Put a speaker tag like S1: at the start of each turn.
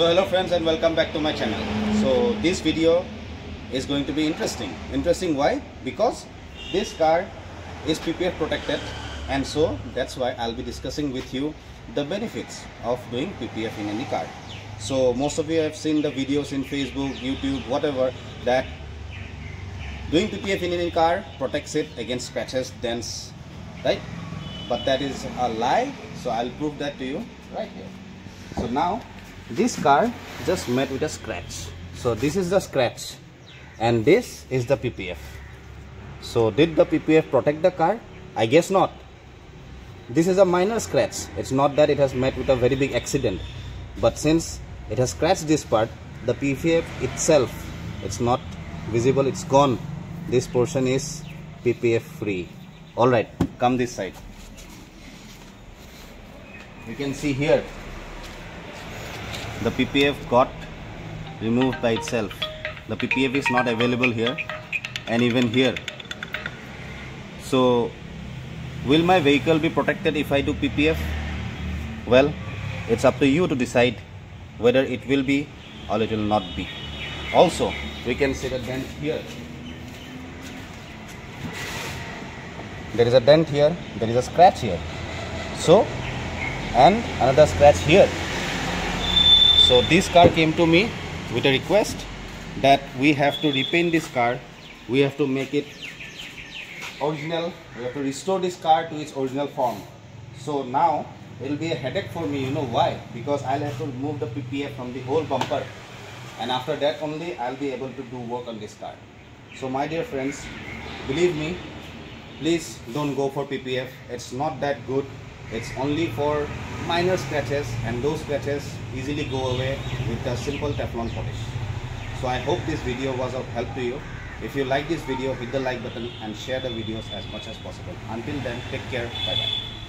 S1: So hello friends and welcome back to my channel. So this video is going to be interesting. Interesting why? Because this car is PPF protected and so that's why I'll be discussing with you the benefits of doing PPF in any car. So most of you have seen the videos in Facebook, YouTube, whatever that doing PPF in any car protects it against scratches, dents, right? But that is a lie. So I'll prove that to you right here. So now this car just met with a scratch. So this is the scratch and this is the PPF. So did the PPF protect the car? I guess not. This is a minor scratch. It's not that it has met with a very big accident. But since it has scratched this part, the PPF itself, it's not visible, it's gone. This portion is PPF free. Alright, come this side. You can see here, the PPF got removed by itself. The PPF is not available here and even here. So Will my vehicle be protected if I do PPF? Well, it's up to you to decide whether it will be or it will not be. Also, we can see the dent here. There is a dent here, there is a scratch here. So, and another scratch here. So this car came to me with a request that we have to repaint this car. We have to make it original. We have to restore this car to its original form. So now it will be a headache for me you know why? Because i'll have to remove the ppf from the whole bumper. And after that only i'll be able to do work on this car. So my dear friends believe me please don't go for ppf it's not that good it's only for minor scratches and those scratches easily go away with a simple teflon polish so i hope this video was of help to you if you like this video, hit the like button and share the videos as much as possible. Until then, take care. Bye-bye.